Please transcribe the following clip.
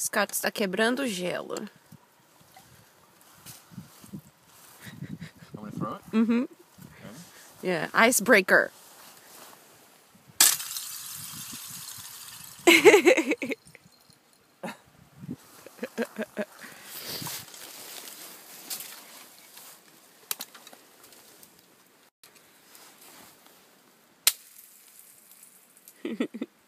Scott está quebrando gelo. I'm gonna throw Yeah, icebreaker.